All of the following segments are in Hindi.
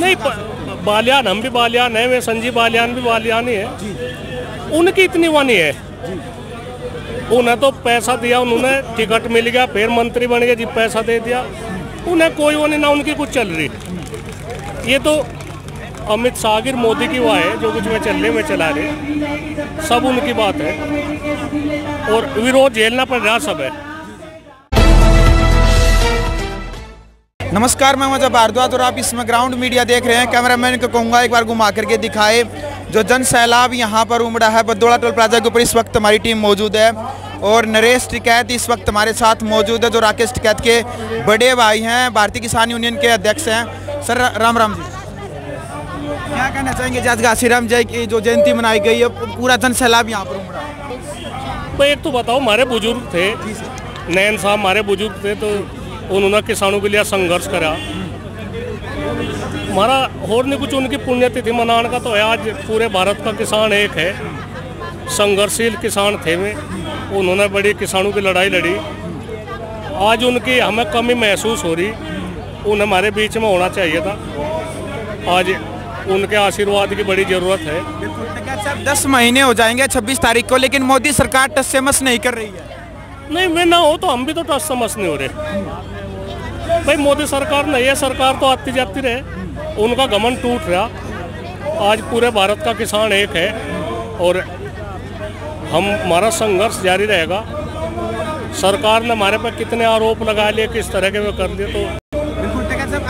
नहीं बालियान, हम भी बालियान है वे संजीव बालियान भी बालियान ही है। उनकी इतनी वानी है। उन्हें तो पैसा दिया, उन्होंने टिकट मिल गया, फिर मंत्री बन गया जी पैसा दे दिया। उन्हें कोई वो नहीं ना, उनकी कुछ चल रही। ये तो अमित शाह मोदी की वाह है, जो कुछ में चलने में चला रहे। सब उनकी बात है। और विरोध झेलना पड़ रहा, सब है। नमस्कार मैं मज़ा भारद्वाज और आप इसमें ग्राउंड मीडिया देख रहे हैं। कैमरामैन को कहूँगा एक बार घुमा करके दिखाए। जो जन सैलाब यहाँ पर उमड़ा है बदोड़ा टोल प्लाजा के ऊपर इस वक्त हमारी टीम मौजूद है। और नरेश टिकैत इस वक्त हमारे साथ मौजूद है जो राकेश टिकैत के बड़े भाई हैं भारतीय किसान यूनियन के अध्यक्ष हैं। सर राम राम जी। क्या कहना चाहेंगे? जज घासीराम जय की जो जयंती मनाई गई है पूरा जन सैलाब यहाँ पर उमड़ा। तो एक तो बताओ हमारे बुज़ुर्ग थे। नैन साहब हमारे बुज़ुर्ग थे तो उन्होंने किसानों के लिए संघर्ष करा। हमारा और नहीं कुछ उनकी पुण्यतिथि मनाने का तो है आज पूरे भारत का किसान एक है। संघर्षशील किसान थे वे। उन्होंने बड़ी किसानों की लड़ाई लड़ी। आज उनकी हमें कमी महसूस हो रही। उन्हें हमारे बीच में होना चाहिए था। आज उनके आशीर्वाद की बड़ी ज़रूरत है। टिकैत दस महीने हो जाएँगे छब्बीस तारीख को लेकिन मोदी सरकार टस से मस नहीं कर रही है? नहीं मैं ना हो तो हम भी तो टच समझ नहीं हो रहे। भाई मोदी सरकार नहीं है सरकार तो आती जाती रहे। उनका गमन टूट रहा। आज पूरे भारत का किसान एक है और हम हमारा संघर्ष जारी रहेगा। सरकार ने हमारे पर कितने आरोप लगा लिए किस तरह के वे कर लिए तो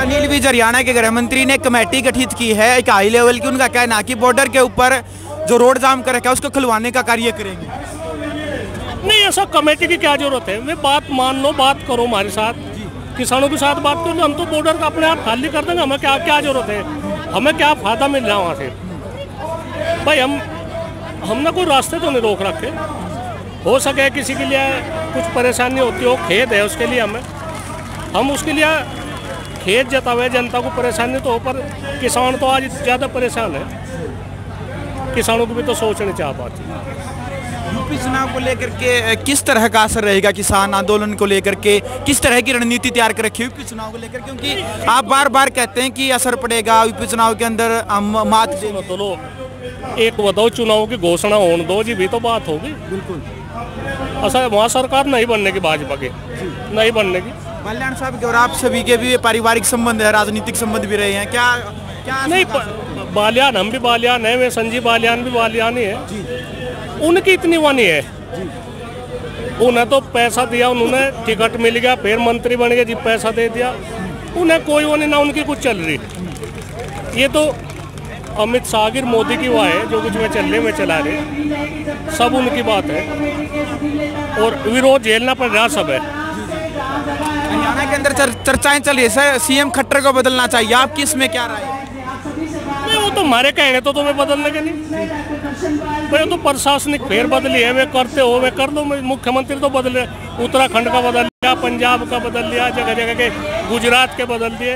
अनिल विज हरियाणा के गृह मंत्री ने कमेटी गठित की है एक हाई लेवल की। उनका कहना है कि बॉर्डर के ऊपर जो रोड जाम कर रखा है उसको खुलवाने का कार्य करेंगे। नहीं ऐसा कमेटी की क्या ज़रूरत है? वे बात मान लो बात करो हमारे साथ। किसानों के साथ बात करो हम तो बॉर्डर का अपने आप खाली कर देंगे, हमें क्या क्या ज़रूरत है? हमें क्या फ़ायदा मिल रहा है वहाँ से? भाई, हम हमने कोई रास्ते तो नहीं रोक रखे। हो सके किसी के लिए कुछ परेशानी होती हो खेत है उसके लिए हमें। हम उसके लिए खेत जतावे, जनता को परेशानी तो हो, पर किसान तो आज ज़्यादा परेशान है। किसानों को भी तो सोचनी चाह पाती यूपी चुनाव को लेकर के किस तरह का असर रहेगा किसान आंदोलन को लेकर के? किस तरह की रणनीति तैयार कर रखी है यूपी चुनाव को लेकर? क्योंकि आप बार बार कहते हैं कि असर पड़ेगा यूपी चुनाव के अंदर हम मात देंगे तो लो एक बताओ चुनाव की घोषणा होने दो जी भी तो बात होगी। बिल्कुल। असल वहाँ सरकार नहीं बनने की भाजपा के नहीं बनने की। कल्याण साहब के और आप सभी के भी पारिवारिक संबंध है राजनीतिक संबंध भी रहे हैं। क्या क्या नहीं बालियान हम भी बालियान है वे संजीव बालियान भी बालियान ही है। उनकी इतनी वो नहीं है? उन्हें तो पैसा दिया उन्होंने टिकट मिल गया फिर मंत्री बन गए जी पैसा दे दिया। उन्हें कोई वो नहीं ना उनकी कुछ चल रही। ये तो अमित शाह मोदी की वो है जो कुछ में चल रहे में चला रहे। सब उनकी बात है। और विरोध झेलना पड़ रहा सब है। हरियाणा के अंदर चर, चर्चाएँ चल रही है। सीएम खट्टर को बदलना चाहिए। आपकी इसमें क्या राय है? वो तो हमारे कहने तो तुम्हें बदलने के नहीं? भाई तो प्रशासनिक फेर बदली है वे करते हो वे कर दो मुख्यमंत्री तो बदले उत्तराखंड का बदल लिया पंजाब का बदल लिया जगह जगह के गुजरात के बदल दिए।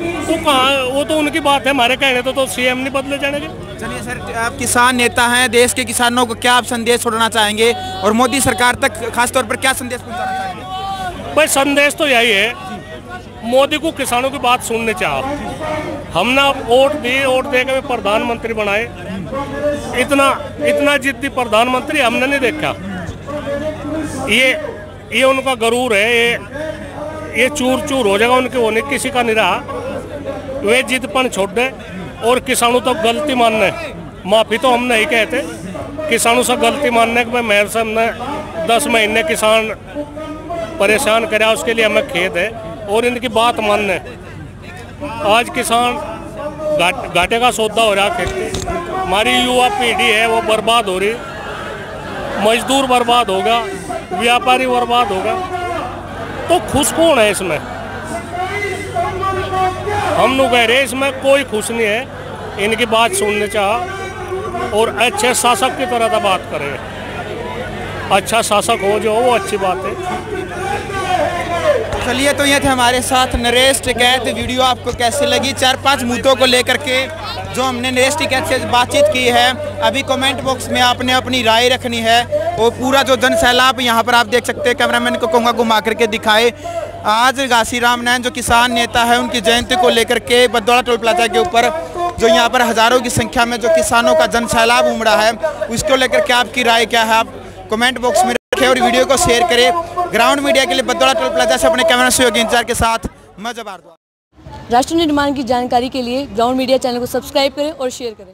तो कहाँ वो तो उनकी बात है हमारे कहने तो, तो सीएम नहीं बदले जाने के चलिए सर आप किसान नेता हैं देश के किसानों को क्या आप संदेश छोड़ना चाहेंगे? और मोदी सरकार तक खासतौर पर क्या संदेश पहुंचाना चाहेंगे? भाई संदेश तो यही है मोदी को किसानों की बात सुनने चाह। हमने वोट दिए, वोट दे के प्रधानमंत्री बनाए। इतना इतना जिद्दी प्रधानमंत्री हमने नहीं देखा। ये ये उनका गरूर है, ये ये चूर चूर हो जाएगा, उनके होने किसी का नहीं रहा। वे जिदपन छोड़ दे और किसानों तो गलती मानने। माफ़ी तो हम नहीं कहते किसानों से गलती मानने के मेयर से हमने दस महीने किसान परेशान करा उसके लिए हमें खेद है। और इनकी बात मान मानने आज किसान घाट- घाटे का सौदा हो रहा खेती। हमारी युवा पीढ़ी है, वो बर्बाद हो रही। मजदूर बर्बाद होगा, व्यापारी बर्बाद होगा। तो खुश कौन है इसमें? हम लोग कह रहे इसमें कोई खुश नहीं है। इनकी बात सुनने चाह और अच्छे शासक की तरह तो बात करें। अच्छा शासक हो जो, वो अच्छी बात है। चलिए तो ये थे हमारे साथ नरेश टिकैत। वीडियो आपको कैसे लगी? चार पाँच मुद्दों को लेकर के जो हमने नरेश टिकैत से बातचीत की है, अभी कमेंट बॉक्स में आपने अपनी राय रखनी है। और पूरा जो जन सैलाब यहाँ पर आप देख सकते हैं कैमरामैन को कहूँगा घुमा करके दिखाए। आज घासीराम नैन, जो किसान नेता है, उनकी जयंती को लेकर के बदौड़ा टोल प्लाजा के ऊपर जो यहाँ पर हज़ारों की संख्या में जो किसानों का जन सैलाब उमड़ा है, उसको लेकर के आपकी राय क्या है? आप कमेंट बॉक्स में रखें और वीडियो को शेयर करें। ग्राउंड मीडिया के लिए बदौड़ा टोल प्लाजा से अपने कैमरा सहयोगी इंतज़ार के साथ मैं जबार राष्ट्र निर्माण की जानकारी के लिए ग्राउंड मीडिया चैनल को सब्सक्राइब करें और शेयर करें।